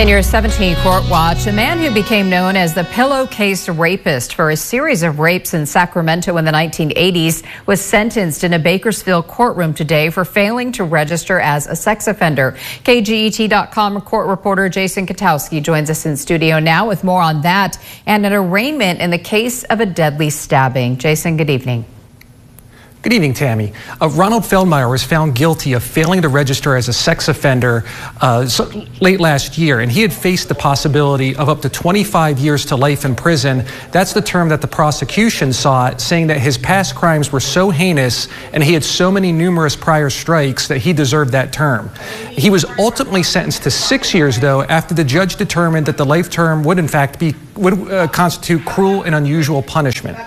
In your 17 court watch, a man who became known as the pillowcase rapist for a series of rapes in Sacramento in the 1980s was sentenced in a Bakersfield courtroom today for failing to register as a sex offender. KGET.com court reporter Jason Kotowski joins us in studio now with more on that and an arraignment in the case of a deadly stabbing. Jason, good evening. Good evening, Tammy. Uh, Ronald Feldmeier was found guilty of failing to register as a sex offender uh, late last year, and he had faced the possibility of up to 25 years to life in prison. That's the term that the prosecution sought, saying that his past crimes were so heinous and he had so many numerous prior strikes that he deserved that term. He was ultimately sentenced to six years, though, after the judge determined that the life term would, in fact, be would uh, constitute cruel and unusual punishment.